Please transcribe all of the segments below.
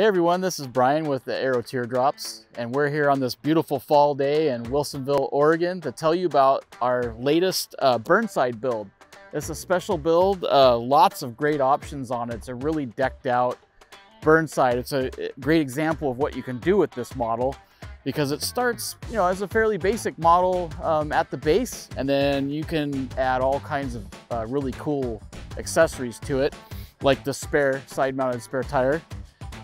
Hey everyone, this is Brian with the Aero Teardrops, and we're here on this beautiful fall day in Wilsonville, Oregon to tell you about our latest uh, Burnside build. It's a special build, uh, lots of great options on it. It's a really decked out Burnside. It's a great example of what you can do with this model because it starts, you know, as a fairly basic model um, at the base, and then you can add all kinds of uh, really cool accessories to it, like the spare side-mounted spare tire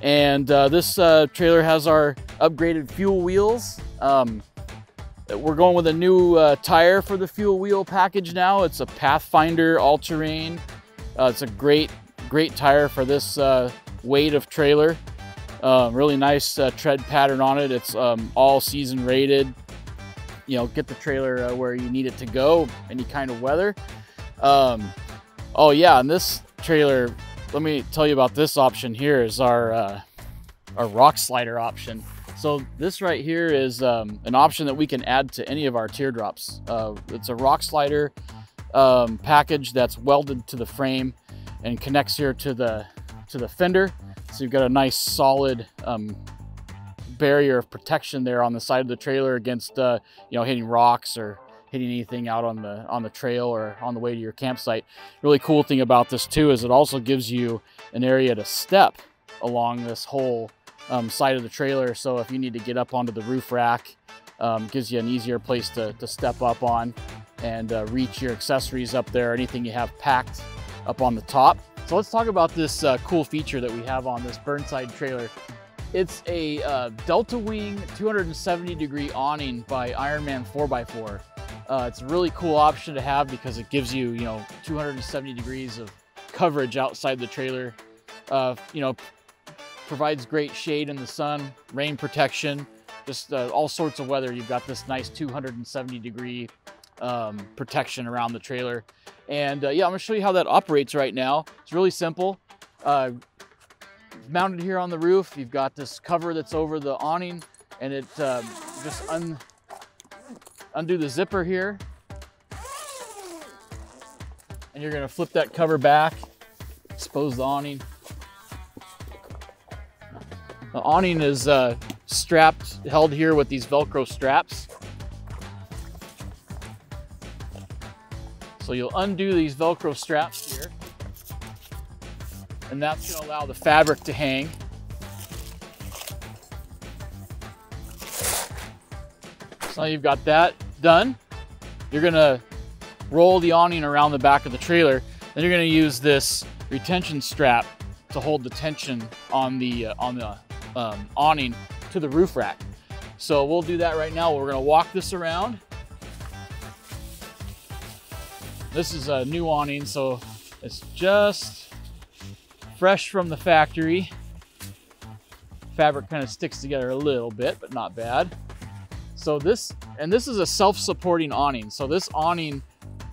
and uh, this uh, trailer has our upgraded fuel wheels. Um, we're going with a new uh, tire for the fuel wheel package now. It's a Pathfinder all-terrain. Uh, it's a great, great tire for this uh, weight of trailer. Um, really nice uh, tread pattern on it. It's um, all season rated. You know, get the trailer where you need it to go, any kind of weather. Um, oh yeah, and this trailer let me tell you about this option here is our, uh, our rock slider option. So this right here is um, an option that we can add to any of our teardrops. Uh, it's a rock slider um, package that's welded to the frame and connects here to the to the fender. So you've got a nice solid um, barrier of protection there on the side of the trailer against uh, you know hitting rocks or hitting anything out on the on the trail or on the way to your campsite. Really cool thing about this too is it also gives you an area to step along this whole um, side of the trailer. So if you need to get up onto the roof rack, um, gives you an easier place to, to step up on and uh, reach your accessories up there, anything you have packed up on the top. So let's talk about this uh, cool feature that we have on this Burnside trailer. It's a uh, Delta Wing 270 degree awning by Ironman 4x4. Uh, it's a really cool option to have because it gives you, you know, 270 degrees of coverage outside the trailer. Uh, you know, provides great shade in the sun, rain protection, just uh, all sorts of weather. You've got this nice 270 degree um, protection around the trailer. And uh, yeah, I'm gonna show you how that operates right now. It's really simple. Uh, mounted here on the roof, you've got this cover that's over the awning and it um, just un undo the zipper here. And you're gonna flip that cover back, expose the awning. The awning is uh, strapped, held here with these Velcro straps. So you'll undo these Velcro straps here. And that's gonna allow the fabric to hang. So now you've got that done, you're gonna roll the awning around the back of the trailer. Then you're gonna use this retention strap to hold the tension on the uh, on the um, awning to the roof rack. So we'll do that right now. We're gonna walk this around. This is a new awning, so it's just fresh from the factory. Fabric kind of sticks together a little bit, but not bad. So this, and this is a self-supporting awning. So this awning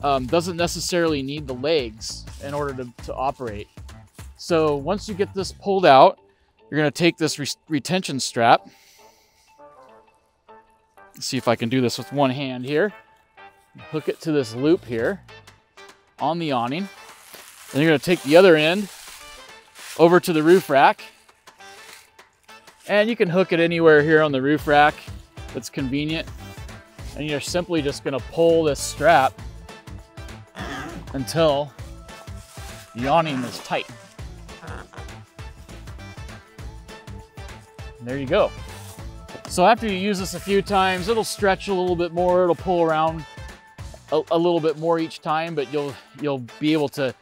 um, doesn't necessarily need the legs in order to, to operate. So once you get this pulled out, you're gonna take this re retention strap. Let's see if I can do this with one hand here. Hook it to this loop here on the awning. Then you're gonna take the other end over to the roof rack. And you can hook it anywhere here on the roof rack that's convenient. And you're simply just gonna pull this strap until the is tight. And there you go. So after you use this a few times, it'll stretch a little bit more, it'll pull around a, a little bit more each time, but you'll you'll be able to,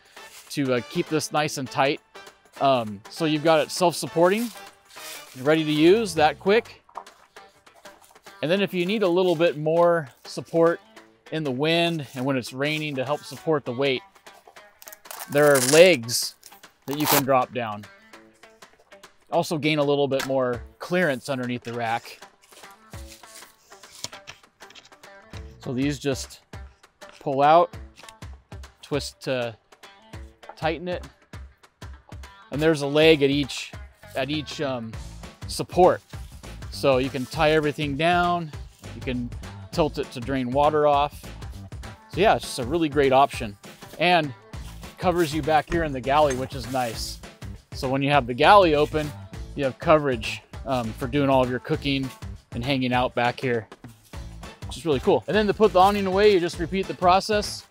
to uh, keep this nice and tight. Um, so you've got it self-supporting, ready to use that quick. And then if you need a little bit more support in the wind and when it's raining to help support the weight, there are legs that you can drop down. Also gain a little bit more clearance underneath the rack. So these just pull out, twist to tighten it. And there's a leg at each, at each um, support. So you can tie everything down, you can tilt it to drain water off. So yeah, it's just a really great option. And covers you back here in the galley, which is nice. So when you have the galley open, you have coverage um, for doing all of your cooking and hanging out back here, which is really cool. And then to put the awning away, you just repeat the process.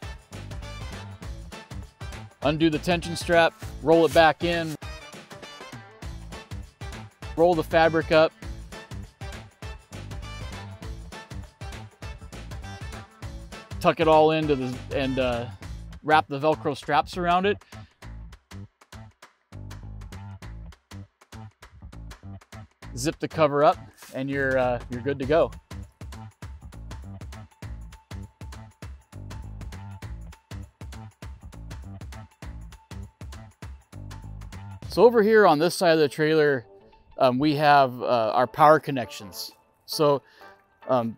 Undo the tension strap, roll it back in, roll the fabric up, tuck it all into the and uh, wrap the Velcro straps around it. Zip the cover up, and you're uh, you're good to go. So over here on this side of the trailer, um, we have uh, our power connections. So um,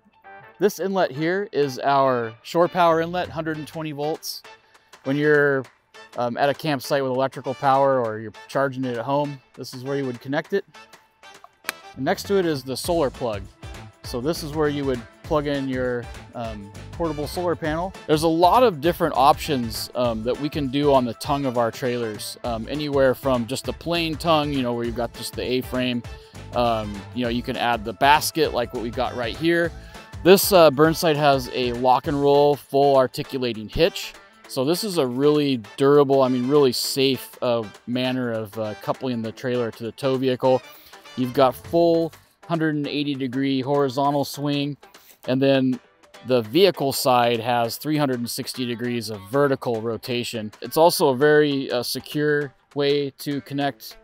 this inlet here is our shore power inlet, 120 volts. When you're um, at a campsite with electrical power or you're charging it at home, this is where you would connect it. And next to it is the solar plug. So this is where you would plug in your um, portable solar panel. There's a lot of different options um, that we can do on the tongue of our trailers. Um, anywhere from just a plain tongue, you know, where you've got just the A-frame. Um, you know, you can add the basket like what we've got right here. This uh, Burnside has a lock and roll full articulating hitch. So this is a really durable, I mean, really safe uh, manner of uh, coupling the trailer to the tow vehicle. You've got full 180 degree horizontal swing. And then the vehicle side has 360 degrees of vertical rotation. It's also a very uh, secure way to connect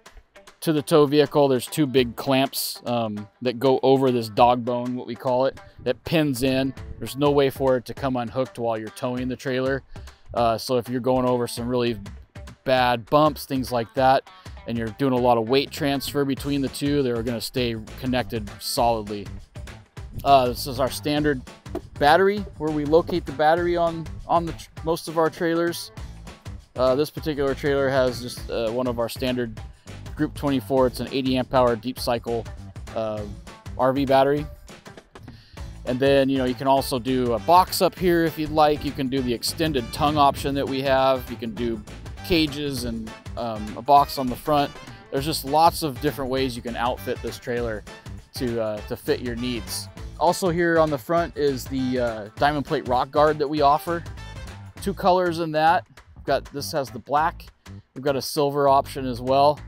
to the tow vehicle. There's two big clamps um, that go over this dog bone, what we call it, that pins in. There's no way for it to come unhooked while you're towing the trailer. Uh, so if you're going over some really bad bumps, things like that, and you're doing a lot of weight transfer between the two, they're going to stay connected solidly. Uh, this is our standard battery where we locate the battery on on the most of our trailers. Uh, this particular trailer has just uh, one of our standard Group 24. It's an 80 amp hour deep cycle uh, RV battery. And then, you know, you can also do a box up here if you'd like. You can do the extended tongue option that we have. You can do cages and um, a box on the front. There's just lots of different ways you can outfit this trailer to, uh, to fit your needs. Also here on the front is the uh, diamond plate rock guard that we offer. Two colors in that. We've got This has the black. We've got a silver option as well.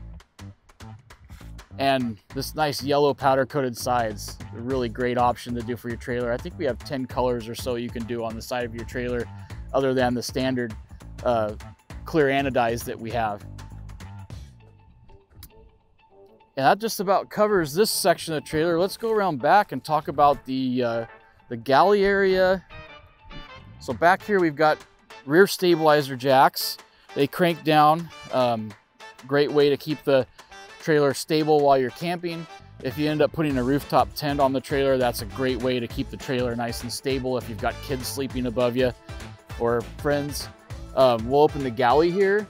And this nice yellow powder coated sides, a really great option to do for your trailer. I think we have 10 colors or so you can do on the side of your trailer other than the standard uh, clear anodized that we have. And that just about covers this section of the trailer. Let's go around back and talk about the, uh, the galley area. So back here we've got rear stabilizer jacks. They crank down. Um, great way to keep the trailer stable while you're camping. If you end up putting a rooftop tent on the trailer, that's a great way to keep the trailer nice and stable if you've got kids sleeping above you or friends. Um, we'll open the galley here.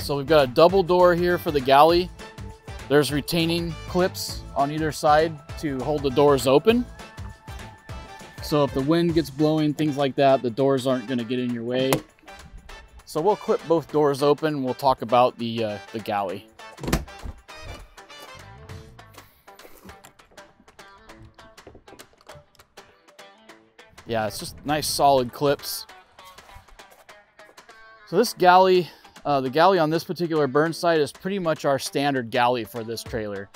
So we've got a double door here for the galley. There's retaining clips on either side to hold the doors open. So if the wind gets blowing, things like that, the doors aren't gonna get in your way. So we'll clip both doors open. We'll talk about the, uh, the galley. Yeah, it's just nice solid clips. So this galley, uh, the galley on this particular burn Burnside is pretty much our standard galley for this trailer.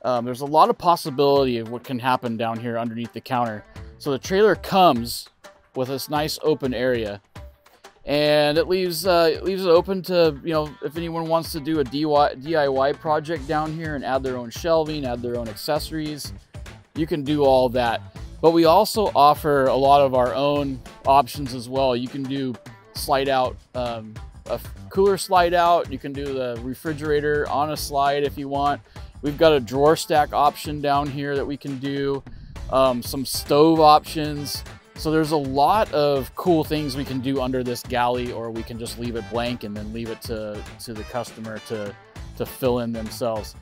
Um, there's a lot of possibility of what can happen down here underneath the counter. So the trailer comes with this nice open area and it leaves uh, it leaves it open to you know if anyone wants to do a DIY project down here and add their own shelving, add their own accessories, you can do all that. But we also offer a lot of our own options as well. You can do slide out, um, a cooler slide out. You can do the refrigerator on a slide if you want. We've got a drawer stack option down here that we can do, um, some stove options. So there's a lot of cool things we can do under this galley or we can just leave it blank and then leave it to, to the customer to, to fill in themselves.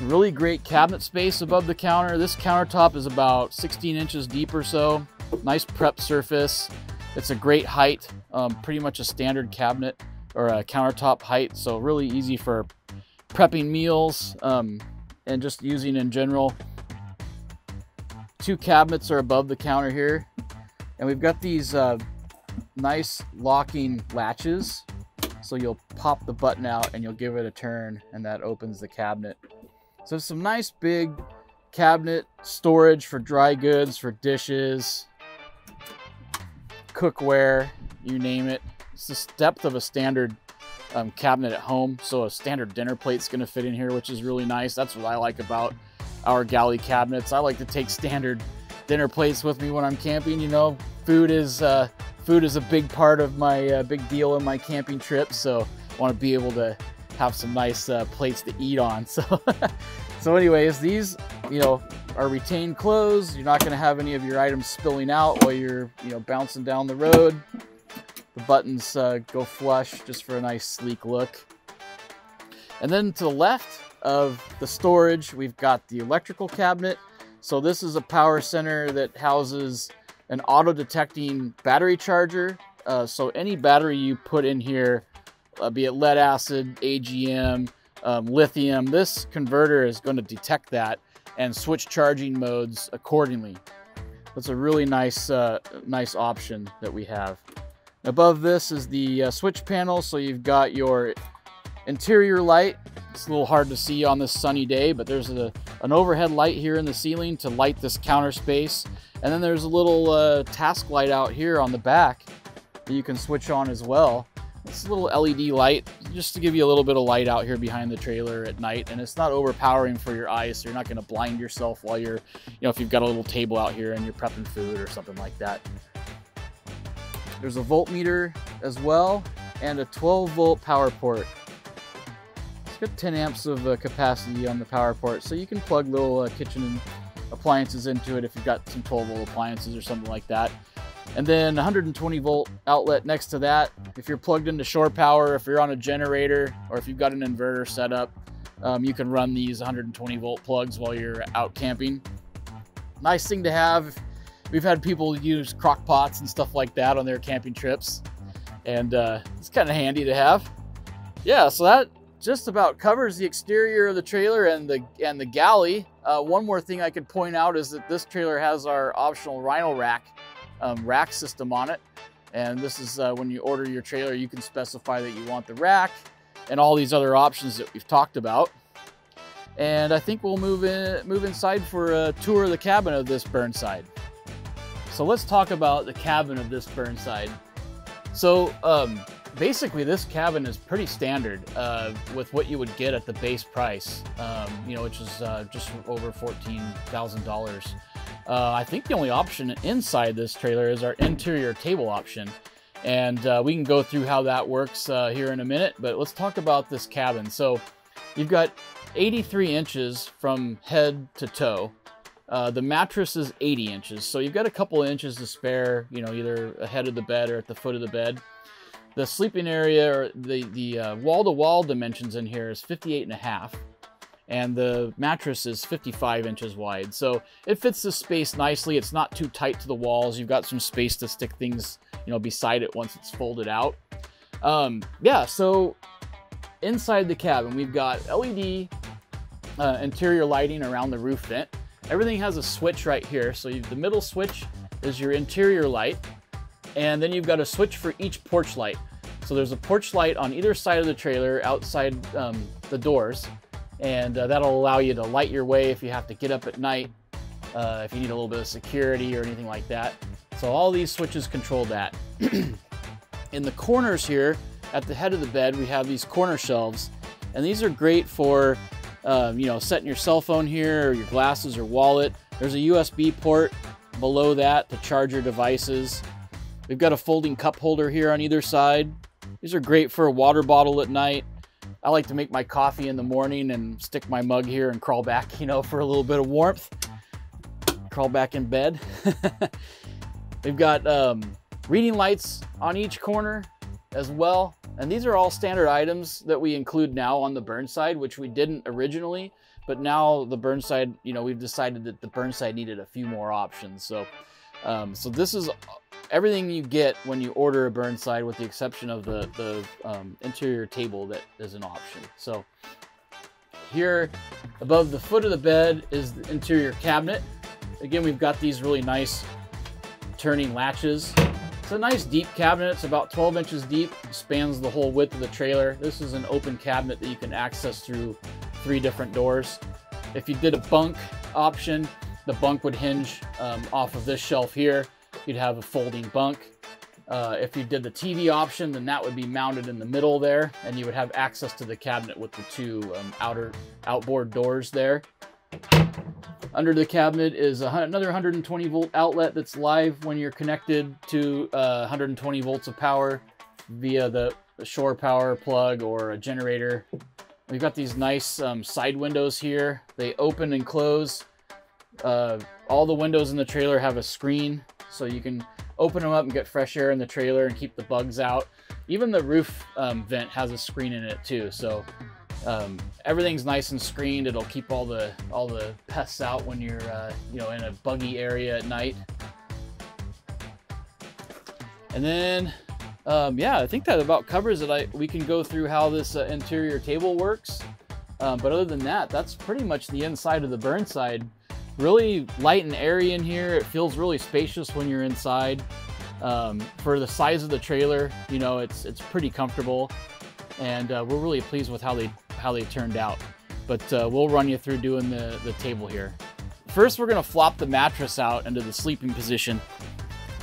Really great cabinet space above the counter. This countertop is about 16 inches deep or so. Nice prep surface. It's a great height, um, pretty much a standard cabinet or a countertop height. So really easy for prepping meals. Um, and just using in general. Two cabinets are above the counter here. And we've got these uh, nice locking latches. So you'll pop the button out and you'll give it a turn and that opens the cabinet. So some nice big cabinet storage for dry goods, for dishes, cookware, you name it. It's the depth of a standard um, cabinet at home. So a standard dinner plate's gonna fit in here, which is really nice. That's what I like about our galley cabinets. I like to take standard dinner plates with me when I'm camping. You know, food is uh, food is a big part of my uh, big deal in my camping trips. So I want to be able to have some nice uh, plates to eat on. So, so anyways, these you know are retained closed. You're not going to have any of your items spilling out while you're you know bouncing down the road. The buttons uh, go flush just for a nice sleek look. And then to the left of the storage, we've got the electrical cabinet. So this is a power center that houses an auto-detecting battery charger. Uh, so any battery you put in here, uh, be it lead acid, AGM, um, lithium, this converter is going to detect that and switch charging modes accordingly. That's a really nice, uh, nice option that we have. Above this is the uh, switch panel, so you've got your interior light. It's a little hard to see on this sunny day, but there's a, an overhead light here in the ceiling to light this counter space. And then there's a little uh, task light out here on the back that you can switch on as well. It's a little LED light just to give you a little bit of light out here behind the trailer at night. And it's not overpowering for your eyes, so you're not going to blind yourself while you're, you know, if you've got a little table out here and you're prepping food or something like that. There's a voltmeter as well and a 12 volt power port. It's got 10 amps of uh, capacity on the power port, so you can plug little uh, kitchen appliances into it if you've got some 12 volt appliances or something like that. And then 120 volt outlet next to that. If you're plugged into shore power, if you're on a generator, or if you've got an inverter set up, um, you can run these 120 volt plugs while you're out camping. Nice thing to have we've had people use crock pots and stuff like that on their camping trips. And uh, it's kind of handy to have. Yeah, so that just about covers the exterior of the trailer and the and the galley. Uh, one more thing I could point out is that this trailer has our optional Rhino rack um, rack system on it. And this is uh, when you order your trailer, you can specify that you want the rack and all these other options that we've talked about. And I think we'll move in, move inside for a tour of the cabin of this Burnside. So let's talk about the cabin of this Burnside. So um, basically this cabin is pretty standard uh, with what you would get at the base price, um, you know, which is uh, just over $14,000. Uh, I think the only option inside this trailer is our interior table option. And uh, we can go through how that works uh, here in a minute, but let's talk about this cabin. So you've got 83 inches from head to toe. Uh, the mattress is 80 inches, so you've got a couple of inches to spare, you know, either ahead of the bed or at the foot of the bed. The sleeping area, or the, the uh, wall-to-wall dimensions in here is 58 and a half, and the mattress is 55 inches wide. So it fits the space nicely. It's not too tight to the walls. You've got some space to stick things, you know, beside it once it's folded out. Um, yeah, so inside the cabin, we've got LED uh, interior lighting around the roof vent. Everything has a switch right here. So the middle switch is your interior light. And then you've got a switch for each porch light. So there's a porch light on either side of the trailer outside um, the doors. And uh, that'll allow you to light your way if you have to get up at night, uh, if you need a little bit of security or anything like that. So all these switches control that. In the corners here, at the head of the bed, we have these corner shelves. And these are great for um, you know, setting your cell phone here or your glasses or wallet. There's a USB port below that to charge your devices. We've got a folding cup holder here on either side. These are great for a water bottle at night. I like to make my coffee in the morning and stick my mug here and crawl back, you know, for a little bit of warmth. Crawl back in bed. We've got um, reading lights on each corner as well. And these are all standard items that we include now on the Burnside, which we didn't originally. But now the Burnside, you know, we've decided that the Burnside needed a few more options. So, um, so this is everything you get when you order a Burnside, with the exception of the the um, interior table that is an option. So Here above the foot of the bed is the interior cabinet. Again, we've got these really nice turning latches. It's a nice deep cabinet. It's about 12 inches deep, spans the whole width of the trailer. This is an open cabinet that you can access through three different doors. If you did a bunk option, the bunk would hinge um, off of this shelf here. You'd have a folding bunk. Uh, if you did the TV option, then that would be mounted in the middle there, and you would have access to the cabinet with the two um, outer outboard doors there. Under the cabinet is another 120 volt outlet that's live when you're connected to uh, 120 volts of power via the shore power plug or a generator. We've got these nice um, side windows here. They open and close. Uh, all the windows in the trailer have a screen, so you can open them up and get fresh air in the trailer and keep the bugs out. Even the roof um, vent has a screen in it too, so um, everything's nice and screened. It'll keep all the all the pests out when you're uh, you know in a buggy area at night. And then, um, yeah, I think that about covers it. I we can go through how this uh, interior table works. Um, but other than that, that's pretty much the inside of the Burnside. Really light and airy in here. It feels really spacious when you're inside. Um, for the size of the trailer, you know, it's it's pretty comfortable, and uh, we're really pleased with how they how they turned out. But uh, we'll run you through doing the, the table here. First, we're gonna flop the mattress out into the sleeping position.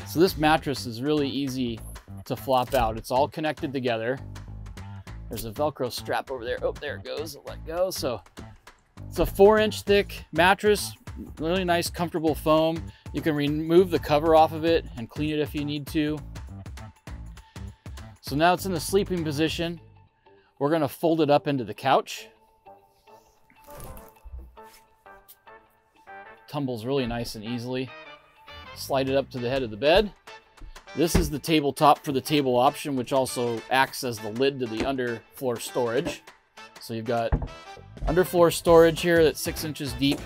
So this mattress is really easy to flop out. It's all connected together. There's a Velcro strap over there. Oh, there it goes, let go. So it's a four inch thick mattress, really nice, comfortable foam. You can remove the cover off of it and clean it if you need to. So now it's in the sleeping position. We're gonna fold it up into the couch. Tumbles really nice and easily. Slide it up to the head of the bed. This is the tabletop for the table option, which also acts as the lid to the underfloor storage. So you've got underfloor storage here that's six inches deep.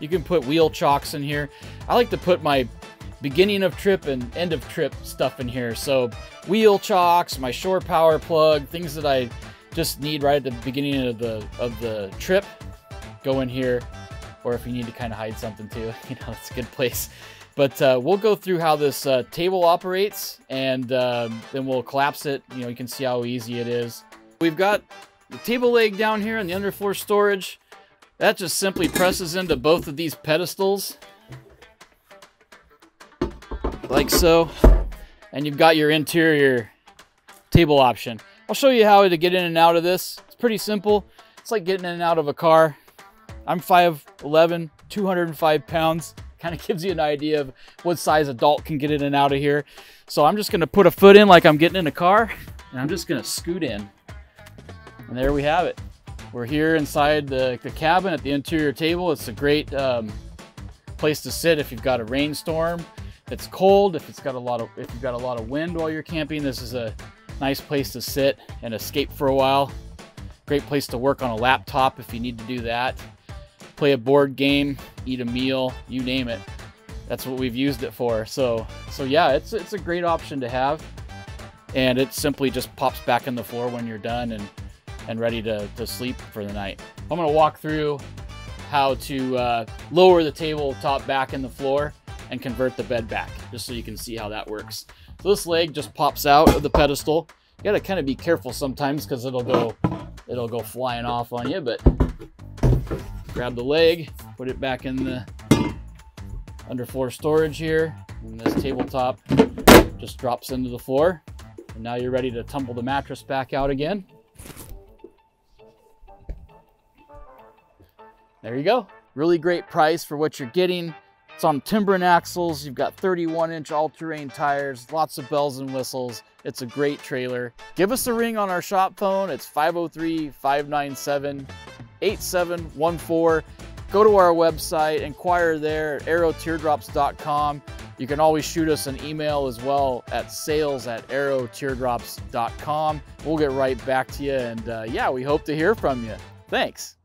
You can put wheel chocks in here. I like to put my beginning of trip and end of trip stuff in here. So wheel chocks, my shore power plug, things that I just need right at the beginning of the of the trip, go in here, or if you need to kind of hide something too, you know, it's a good place. But uh, we'll go through how this uh, table operates, and um, then we'll collapse it. You know, you can see how easy it is. We've got the table leg down here in the underfloor storage. That just simply presses into both of these pedestals, like so. And you've got your interior table option. I'll show you how to get in and out of this. It's pretty simple. It's like getting in and out of a car. I'm 5'11", 205 pounds. Kind of gives you an idea of what size adult can get in and out of here. So I'm just gonna put a foot in like I'm getting in a car, and I'm just gonna scoot in. And there we have it. We're here inside the, the cabin at the interior table. It's a great um, place to sit if you've got a rainstorm. It's cold, if it's got a lot of if you've got a lot of wind while you're camping, this is a Nice place to sit and escape for a while. Great place to work on a laptop if you need to do that. Play a board game, eat a meal, you name it. That's what we've used it for. So, so yeah, it's, it's a great option to have. And it simply just pops back in the floor when you're done and, and ready to, to sleep for the night. I'm gonna walk through how to uh, lower the tabletop back in the floor and convert the bed back, just so you can see how that works. So this leg just pops out of the pedestal. You gotta kind of be careful sometimes because it'll go it'll go flying off on you, but grab the leg, put it back in the underfloor storage here, and this tabletop just drops into the floor. And now you're ready to tumble the mattress back out again. There you go. Really great price for what you're getting. It's on Timbren axles. You've got 31 inch all-terrain tires, lots of bells and whistles. It's a great trailer. Give us a ring on our shop phone. It's 503-597-8714. Go to our website, inquire there at aeroteardrops.com. You can always shoot us an email as well at sales at aeroteardrops.com. We'll get right back to you. And uh, yeah, we hope to hear from you. Thanks.